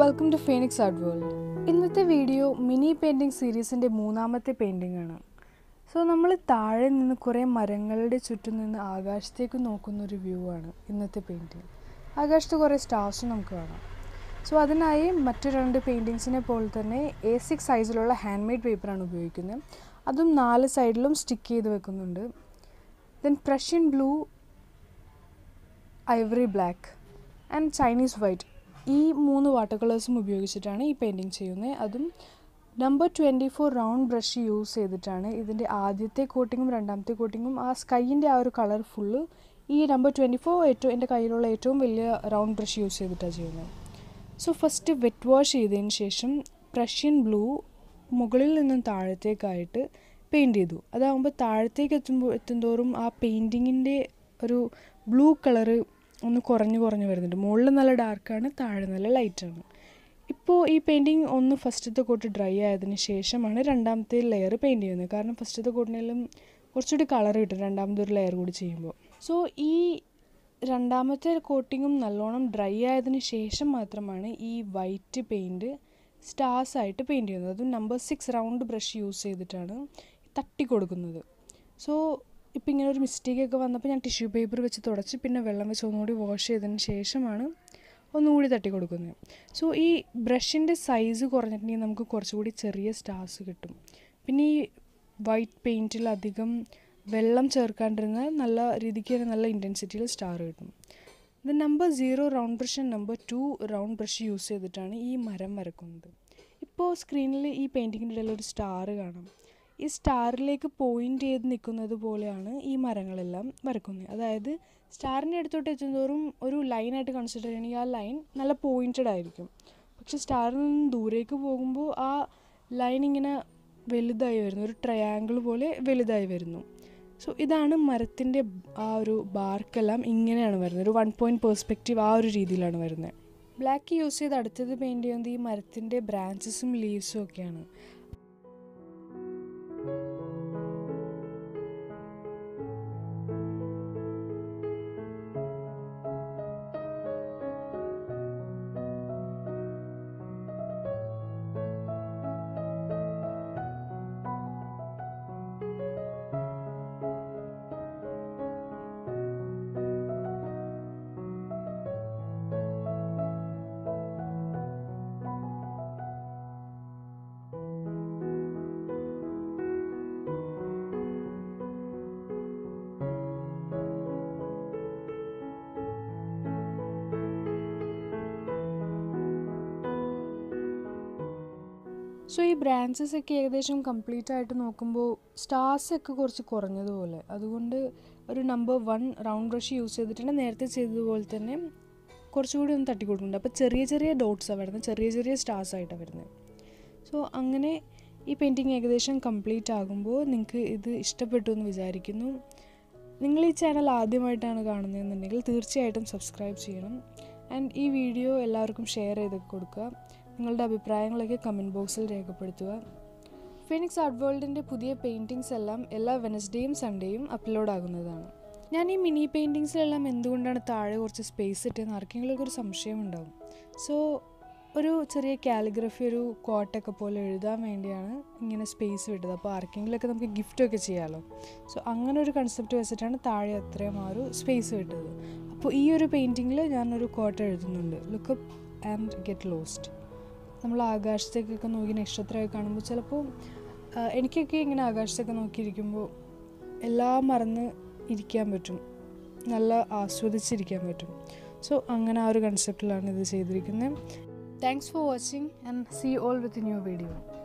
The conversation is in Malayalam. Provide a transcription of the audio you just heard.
Welcome to phoenix art world ഇന്നത്തെ വീഡിയോ മിനി പെയിന്റിംഗ് സീരീസിന്റെ മൂന്നാമത്തെ പെയിന്റിംഗ് ആണ്. സോ നമ്മൾ താഴെ നിന്ന് കുറേ മരങ്ങളുടെ ചുറ്റും നിന്ന് ആകാശത്തേക്ക് നോക്കുന്ന ഒരു വ്യൂ ആണ് ഇന്നത്തെ പെയിന്റിംഗ് ആകാശത്ത് കുറേ സ്റ്റാർസ് നമുക്ക് കാണാം. സോ അതിനായി മറ്റു രണ്ട് പെയിന്റിങ്സിനെ പോലെ തന്നെ എ സിക്സ് സൈസിലുള്ള ഹാൻഡ് മെയ്ഡ് പേപ്പറാണ് ഉപയോഗിക്കുന്നത്. അതും നാല് സൈഡിലും സ്റ്റിക്ക് ചെയ്ത് വെക്കുന്നുണ്ട്. Then Prussian blue ivory black and Chinese white ഈ മൂന്ന് വാട്ടർ കളേഴ്സും ഉപയോഗിച്ചിട്ടാണ് ഈ പെയിന്റിങ് ചെയ്യുന്നത്. അതും number twenty four round brush use ചെയ്തിട്ടാണ് ഇതിന്റെ ആദ്യത്തെ കോട്ടിങ്ങും രണ്ടാമത്തെ കോട്ടിങ്ങും ആ സ്കൈയിന്റെ ആ ഒരു കളർ ഫുള്ള് ഈ നമ്പർ ട്വന്റി ഫോർ ഏറ്റവും എന്റെ കയ്യിലുള്ള ഏറ്റവും വലിയ റൗണ്ട് ബ്രഷ് യൂസ് ചെയ്തിട്ടാണ് ചെയ്യുന്നത്. സോ ഫസ്റ്റ് വെറ്റ് വാഷ് ചെയ്തതിന് ശേഷം പ്രഷ്യൻ ബ്ലൂ മുകളിൽ നിന്നും താഴത്തേക്കായിട്ട് പെയിന്റ് ചെയ്തു. അതാകുമ്പോൾ താഴത്തേക്ക് എത്തുമ്പോൾ എത്തുന്തോറും ആ പെയിന്റിങ്ങിന്റെ ഒരു ബ്ലൂ കളറ് ഒന്ന് കുറഞ്ഞ് കുറഞ്ഞ് വരുന്നുണ്ട്. മുകളിൽ നല്ല ഡാർക്കാണ് താഴെ നല്ല ലൈറ്റാണ് ഇപ്പോൾ ഈ പെയിന്റിങ് ഒന്ന് ഫസ്റ്റത്തെ കോട്ട് ഡ്രൈ ആയതിന് ശേഷമാണ് രണ്ടാമത്തെ ലെയർ പെയിന്റ് ചെയ്യുന്നത്. കാരണം ഫസ്റ്റത്തെ കോട്ടിനെല്ലാം കുറച്ചുകൂടി കളർ കിട്ടും രണ്ടാമത്തെ ഒരു ലെയർ കൂടി ചെയ്യുമ്പോൾ. സോ ഈ രണ്ടാമത്തെ കോട്ടിങ്ങും നല്ലോണം ഡ്രൈ ആയതിന് ശേഷം മാത്രമാണ് ഈ വൈറ്റ് പെയിന്റ് സ്റ്റാർസ് ആയിട്ട് പെയിന്റ് ചെയ്യുന്നത്. അതും number six round brush use ചെയ്തിട്ടാണ് തട്ടി കൊടുക്കുന്നത്. സോ ഇപ്പം ഇങ്ങനെ ഒരു മിസ്റ്റേക്കൊക്കെ വന്നപ്പോൾ ഞാൻ ടിഷ്യൂ പേപ്പർ വെച്ച് തുടച്ച് പിന്നെ വെള്ളം വെച്ച് ഒന്നുകൂടി വാഷ് ചെയ്തതിന് ശേഷമാണ് ഒന്നുകൂടി തട്ടി കൊടുക്കുന്നത്. സോ ഈ ബ്രഷിന്റെ സൈസ് കുറഞ്ഞിട്ടുണ്ടെങ്കിൽ നമുക്ക് കുറച്ചുകൂടി ചെറിയ സ്റ്റാർസ് കിട്ടും. പിന്നെ ഈ വൈറ്റ് പെയിന്റിൽ അധികം വെള്ളം ചേർക്കാണ്ടിരുന്നാൽ നല്ല രീതിക്ക് തന്നെ നല്ല ഇന്റൻസിറ്റിയിൽ സ്റ്റാർ കിട്ടും. The number zero round brush and number two round brush use ചെയ്തിട്ടാണ് ഈ മരം വരക്കുന്നത്. ഇപ്പോൾ സ്ക്രീനിൽ ഈ പെയിന്റിങ്ങിന്റെ ഇടയിൽ ഒരു സ്റ്റാർ കാണാം. ഈ സ്റ്റാറിലേക്ക് പോയിന്റ് ചെയ്ത് നിൽക്കുന്നത് പോലെയാണ് ഈ മരങ്ങളെല്ലാം വരക്കുന്നത്. അതായത് സ്റ്റാറിന്റെ അടുത്തോട്ട് എത്തുന്തോറും ഒരു ലൈനായിട്ട് കൺസിഡർ ചെയ്യണമെങ്കിൽ ആ ലൈൻ നല്ല പോയിന്റഡ് ആയിരിക്കും. പക്ഷെ സ്റ്റാറിൽ നിന്ന് ദൂരേക്ക് പോകുമ്പോൾ ആ ലൈൻ ഇങ്ങനെ വലുതായി വരുന്നു. ഒരു ട്രയാങ്കിൾ പോലെ വലുതായി വരുന്നു. സോ ഇതാണ് മരത്തിന്റെ ആ ഒരു ബാർക്കെല്ലാം ഇങ്ങനെയാണ് വരുന്നത്. ഒരു വൺ പോയിന്റ് പേഴ്സ്പെക്റ്റീവ് ആ ഒരു രീതിയിലാണ് വരുന്നത്. ബ്ലാക്ക് യൂസ് ചെയ്ത് അടുത്തത് പെയിന്റ് ചെയ്യുന്നത് ഈ മരത്തിന്റെ ബ്രാഞ്ചസും ലീവ്സും ഒക്കെയാണ്. സോ ഈ ബ്രാഞ്ചസ് ഒക്കെ ഏകദേശം കംപ്ലീറ്റ് ആയിട്ട് നോക്കുമ്പോൾ സ്റ്റാർസ് ഒക്കെ കുറച്ച് കുറഞ്ഞതുപോലെ. അതുകൊണ്ട് ഒരു number one round brush use ചെയ്തിട്ടുണ്ട്. നേരത്തെ ചെയ്തതുപോലെ തന്നെ കുറച്ചുകൂടി ഒന്ന് തട്ടി കൊടുക്കുന്നുണ്ട്. അപ്പോൾ ചെറിയ ചെറിയ ഡോട്ട്സാണ് വരുന്നത്. ചെറിയ ചെറിയ സ്റ്റാർസ് ആയിട്ടാണ് വരുന്നത്. സോ അങ്ങനെ ഈ പെയിന്റിങ് ഏകദേശം കംപ്ലീറ്റ് ആകുമ്പോൾ നിങ്ങൾക്ക് ഇത് ഇഷ്ടപ്പെട്ടു എന്ന് വിചാരിക്കുന്നു. നിങ്ങൾ ഈ ചാനൽ ആദ്യമായിട്ടാണ് കാണുന്നതെന്നുണ്ടെങ്കിൽ തീർച്ചയായിട്ടും സബ്സ്ക്രൈബ് ചെയ്യണം. ആൻഡ് ഈ വീഡിയോ എല്ലാവർക്കും ഷെയർ ചെയ്ത് കൊടുക്കുക. നിങ്ങളുടെ അഭിപ്രായങ്ങളൊക്കെ കമന്റ് ബോക്സിൽ രേഖപ്പെടുത്തുക. ഫിനിക്സ് ആർട്ട് വേൾഡിന്റെ പുതിയ പെയിന്റിങ്സ് എല്ലാം എല്ലാ വെനസ്ഡേയും സൺഡേയും അപ്ലോഡ് ആകുന്നതാണ്. ഞാൻ ഈ മിനി പെയിന്റിങ്സിലെല്ലാം എന്തുകൊണ്ടാണ് താഴെ കുറച്ച് സ്പേസ് ഇട്ടതെന്ന് ആർക്കെങ്കിലും ഒരു സംശയം ഉണ്ടാവും. സോ ഒരു ചെറിയ കാലിഗ്രഫി ഒരു കോട്ടൊക്കെ പോലെ എഴുതാൻ വേണ്ടിയാണ് ഇങ്ങനെ സ്പേസ് വിട്ടത്. അപ്പോൾ ആർക്കെങ്കിലുമൊക്കെ നമുക്ക് ഗിഫ്റ്റൊക്കെ ചെയ്യാമല്ലോ സോ അങ്ങനെ ഒരു കൺസെപ്റ്റ് വെച്ചിട്ടാണ് താഴെ അത്രയും ആ ഒരു സ്പേസ് വിട്ടത്. അപ്പോൾ ഈ ഒരു പെയിന്റിങ്ങിൽ ഞാനൊരു കോട്ട എഴുതുന്നുണ്ട്. ലുക്കപ്പ് ആൻഡ് ഗെറ്റ് ലോസ്റ്റ് നമ്മൾ ആകാശത്തേക്കൊക്കെ നോക്കി നക്ഷത്രമൊക്കെ കാണുമ്പോൾ ചിലപ്പോൾ എനിക്കൊക്കെ ഇങ്ങനെ ആകാശത്തൊക്കെ നോക്കിയിരിക്കുമ്പോൾ എല്ലാം മറന്ന് ഇരിക്കാൻ പറ്റും. നല്ല ആസ്വദിച്ചിരിക്കാൻ പറ്റും. സോ അങ്ങനെ ആ ഒരു കൺസെപ്റ്റിലാണ് ഇത് ചെയ്തിരിക്കുന്നത്. Thanks for watching and see all with new video